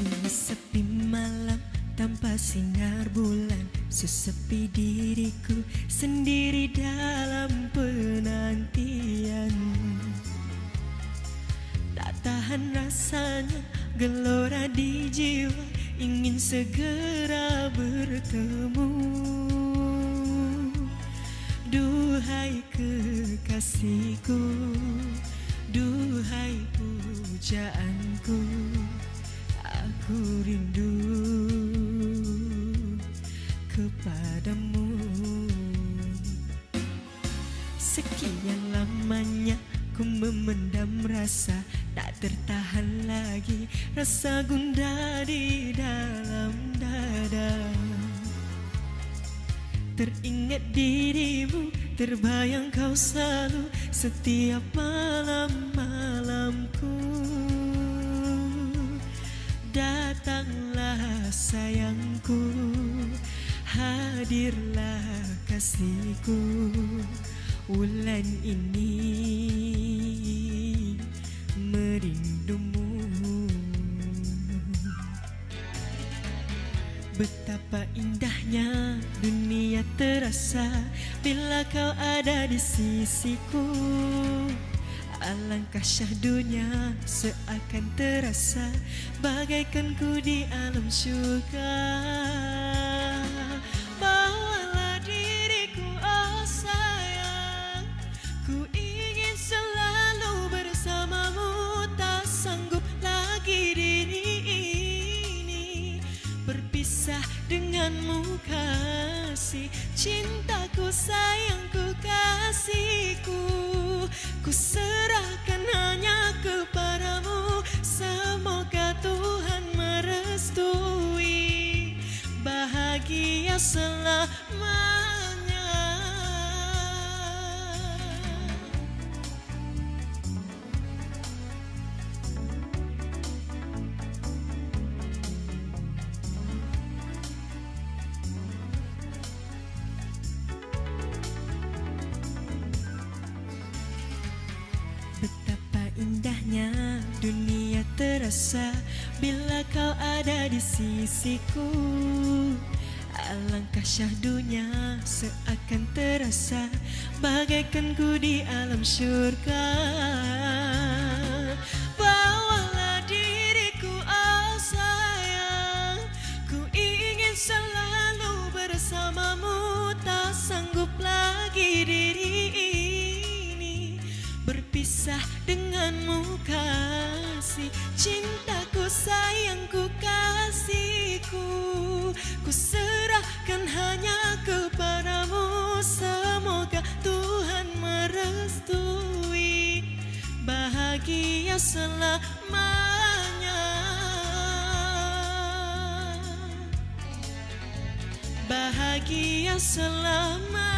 Sunyi sepi malam tanpa sinar bulan. Sesepi diriku sendiri dalam penantian. Tak tahan rasanya gelora di jiwa Ingin segera bertemu. Duhai kekasihku Duhai pujaanku Aku rindu kepadamu. Sekian lamanya ku memendam rasa Tak tertahan lagi rasa gundah di dalam dada. Teringat dirimu terbayang kau selalu Setiap malam-malamku Datanglah sayangku Hadirlah kasihku. Wulan ini merindumu. Betapa indahnya dunia terasa Bila kau ada di sisiku Alangkah syahdunya seakan terasa. Bagaikan ku di alam syurga. Bawalah diriku oh sayang. Ku ingin selalu bersamamu. Tak sanggup lagi diri ini. Berpisah denganmu kasih Cintaku Bahagia selamanya. Betapa indahnya dunia terasa Bila kau ada di sisiku Alangkah syahdunya seakan terasa Bagaikan ku di alam syurga. Bawalah diriku oh sayang Ku ingin selalu bersamamu. Tak sanggup lagi diri ini Berpisah denganmu. Kasih Cintaku sayangku kasihku. Ku selamanya. Bahagia selamanya